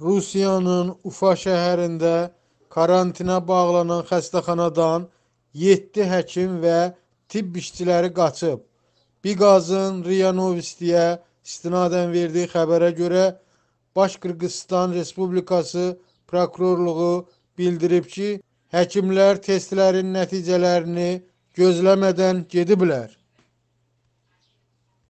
Rusiyanın Ufa şəhərində karantinə bağlanan xəstəxanadan 7 həkim və tibb işçiləri qaçıb. Biqazın RIA Novostiyə istinadən verdiyi xəbərə görə Baş Qırğızstan Respublikası prokurorluğu bildirib ki, həkimlər testlərin nəticələrini gözləmədən gediblər.